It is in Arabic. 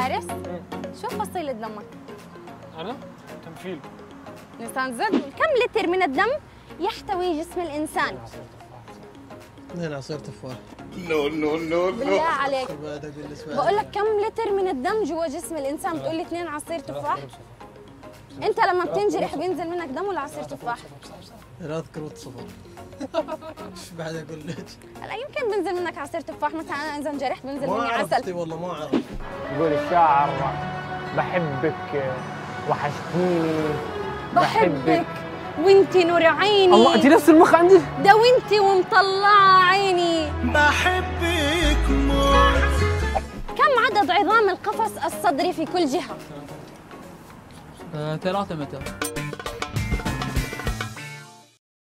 فارس؟ شو فصيلة دمك؟ أنا؟ تمثيل. نيسان زد كم لتر من الدم يحتوي جسم الإنسان؟ اثنين عصير تفاح. بالله عليك. بعد أقول لي بقول لك كم لتر من الدم جوا جسم الإنسان؟ بتقول لي اثنين عصير تفاح؟ أنت لما بتنجرح بينزل منك دم ولا عصير تفاح؟ لا اذكر وتصفر إيش بعد أقول لك؟ هلا يمكن بينزل منك عصير تفاح مثلا أنا إذا انجرحت بينزل ما مني عسل أختي والله ما اعرف يقول الشاعر بحبك وحشتيني. بحبك. وانتي نور عيني. الله انت نفس المخ عندي؟ ده وانتي ومطلعة عيني. بحبك موت. كم عدد عظام القفص الصدري في كل جهة؟ ثلاثة متر.